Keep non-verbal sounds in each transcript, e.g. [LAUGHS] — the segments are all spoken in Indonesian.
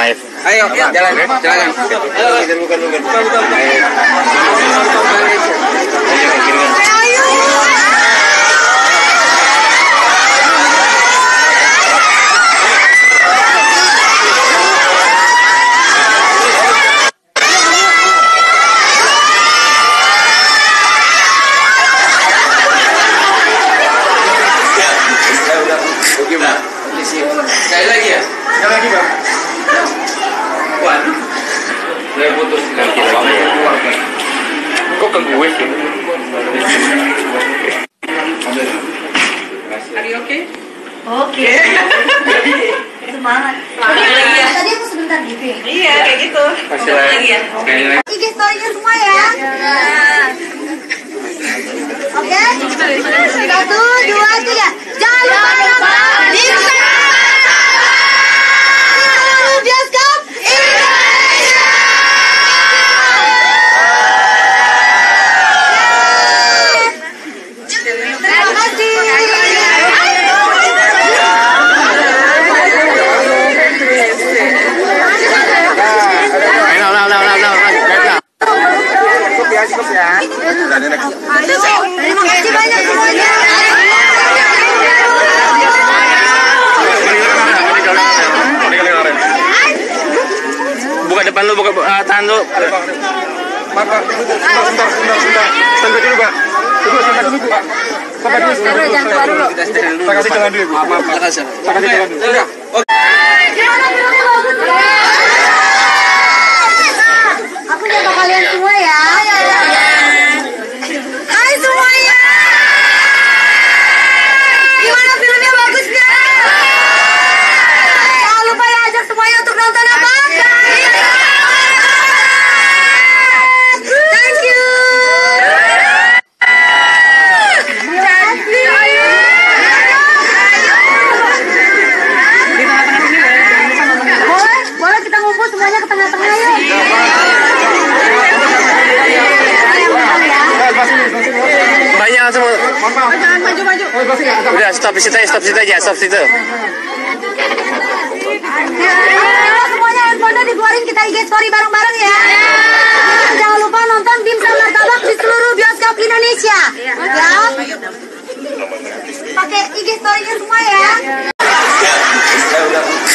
live. Ayo, jalan, jalan. Bukan, bukan, bukan. Ayo. Oke, Mbak. Sekali lagi ya? Lagi, Bang. Saya putus nanti lagi. Kok ke gue sih? Are you okay? Oke. [LAUGHS] Semangat. Semangat lagi ya. Tadi aku sebentar gitu ya. Iya, kayak gitu. Masih lagi. lagi ya. Sekali lagi. IG story-nya semua ya. Oke. Satu, dua, tiga. Jangan lupa nonton di bioskop Indonesia. Terima kasih. Ayo, lah, lah, lah, lah, lah, lah. Cukup ya, cukup ya. Udah, next. Terima kasih banyak semuanya. Buka depan lu, buka uh, tahan lu. Pak, Pak, sebentar, sebentar, sebentar, sebentar. Dulu, Pak. Dulu, santai dulu, Pak. Dulu, dulu. Santai dulu. Kasih jalan dulu, kasih jalan dulu. Oke. Gimana filmnya bagus Aku jaga kalian semua ya. Hai semuanya. Gimana filmnya bagus nggak? Jangan lupa ya ajak semuanya untuk nonton apa? Thank you. Boleh, boleh kita ngumpul semuanya ke tengah-tengah yuk. Banyak semua. Maju, maju. Udah, stop di situ, aja, stop di situ aja, stop di situ. Semuanya handphone dikeluarin kita IG story bareng-bareng ya. Jangan lupa nonton Dimsum Martabak di seluruh bioskop Indonesia. Ya. Pakai IG story-nya semua ya.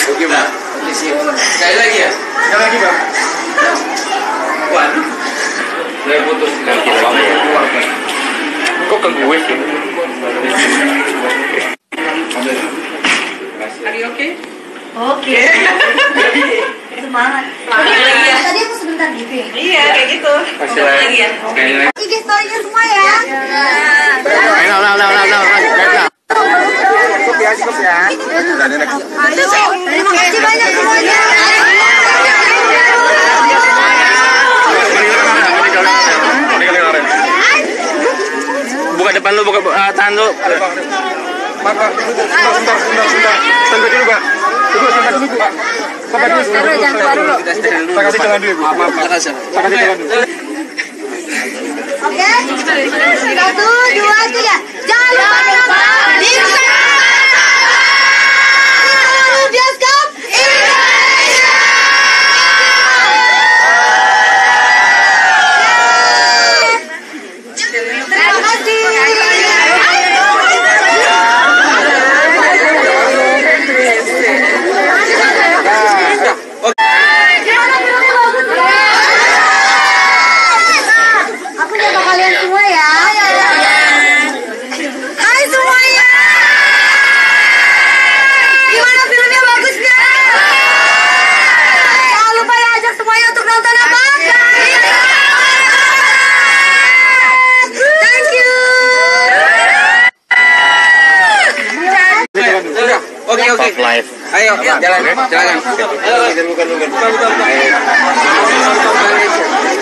Oke, Mbak. Are you okay? Oke. Semangat. Semangat lagi ya. Tadi aku sebentar gitu ya. Iya, kayak gitu. Masih lagi. ya. IG story-nya semua ya. Ayo, lah, lah, lah, lah, lah, lah. Cukup ya, cukup ya. Udah, next. Terima kasih banyak semuanya. Depan lu, buka uh, tahan lu. Pak, Pak, sebentar, sebentar, sebentar, sebentar. Dulu, Pak. Santai dulu, Pak. Dulu, dulu, santai dulu. Saya kasih jalan dulu, Maaf, maaf. Saya kasih jalan dulu. Oke. Satu, dua, tiga. Jangan lupa nonton di bioskop Indonesia. Terima kasih. Gimana filmnya bagus Aku jaga kalian semua ya. Hai semuanya. Gimana filmnya bagus nggak? Jangan lupa ya ajak semuanya untuk nonton apa? Thank you. Udah. Oke, oke. Stop live. Ayo, jalan, jalan. Bukan, bukan, bukan. Ayo. Ayo